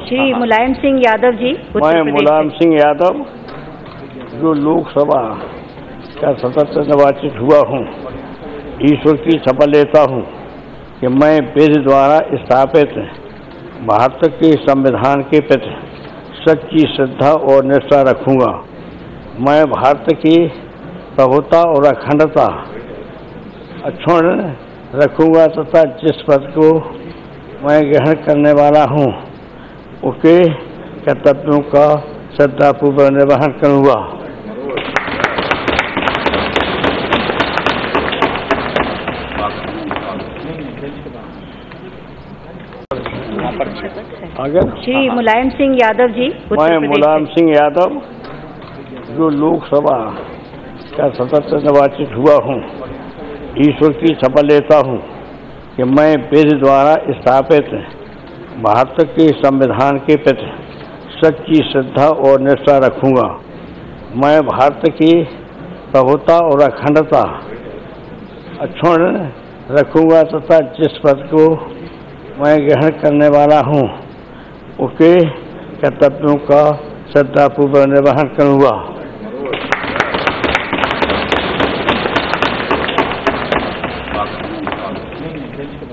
श्री मुलायम सिंह यादव जी मैं मुलायम सिंह यादव जो लोकसभा का सतत निर्वाचित हुआ हूँ ईश्वर की शपथ लेता हूँ कि मैं वेद द्वारा स्थापित भारत के संविधान के प्रति सच्ची श्रद्धा और निष्ठा रखूँगा। मैं भारत की प्रभुता और अखंडता अक्षुण रखूँगा तथा जिस पद को मैं ग्रहण करने वाला हूँ। उसके कर्तव्यों का श्रद्धापूर्वक निर्वहन करूँगा? श्री मुलायम सिंह यादव जी मैं मुलायम सिंह यादव जो लोकसभा का सतत निर्वाचित हुआ हूँ ईश्वर की शपथ लेता हूँ। कि मैं वेद द्वारा स्थापित भारत के संविधान के प्रति सच्ची श्रद्धा और निष्ठा रखूँगा। मैं भारत की प्रभुता और अखंडता अक्षुण रखूँगा तथा जिस पद को मैं ग्रहण करने वाला हूँ, उसके कर्तव्यों का श्रद्धापूर्वक निर्वहन करूँगा। ਖਿੱਚ ਕੇ